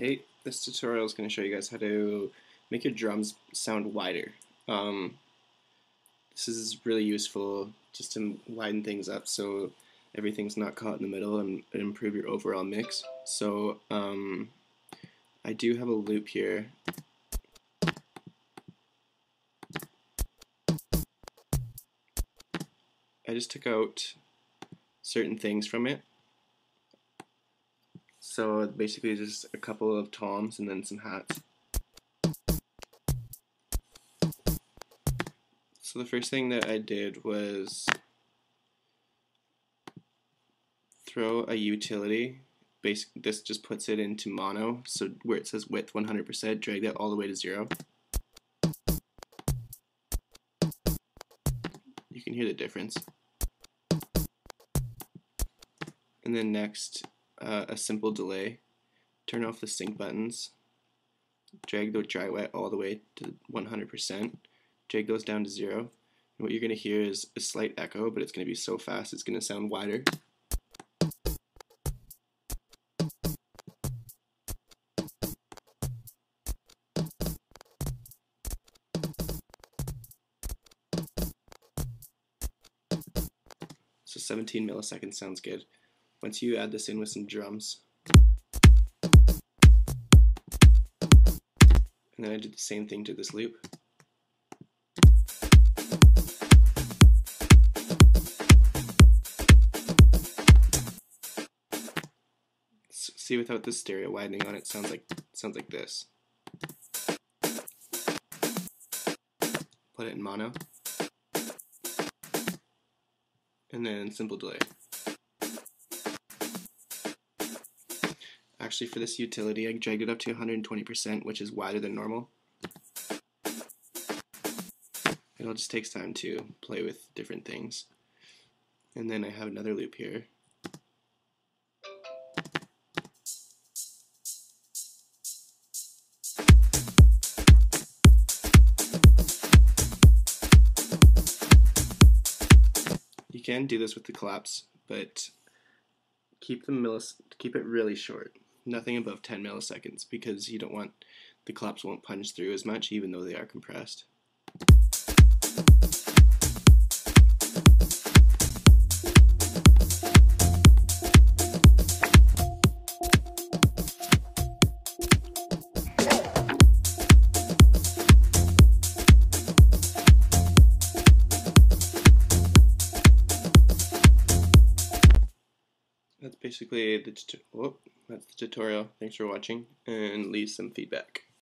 Hey, this tutorial is going to show you guys how to make your drums sound wider. Um, this is really useful just to widen things up so everything's not caught in the middle and improve your overall mix. So um, I do have a loop here. I just took out certain things from it so basically just a couple of toms and then some hats. So the first thing that I did was throw a utility. Basic, this just puts it into mono, so where it says width 100%, drag that all the way to zero. You can hear the difference. And then next, uh, a simple delay, turn off the sync buttons, drag the dry wet all the way to 100%, drag those down to zero, and what you're going to hear is a slight echo, but it's going to be so fast it's going to sound wider. So 17 milliseconds sounds good once you add this in with some drums. And then I did the same thing to this loop. See without the stereo widening on it sounds like sounds like this. Put it in mono. And then simple delay. Actually, for this utility, I dragged it up to 120%, which is wider than normal. It all just takes time to play with different things. And then I have another loop here. You can do this with the claps, but keep the millis keep it really short nothing above 10 milliseconds because you don't want the claps won't punch through as much even though they are compressed. That's basically the, oh, that's the tutorial. Thanks for watching and leave some feedback.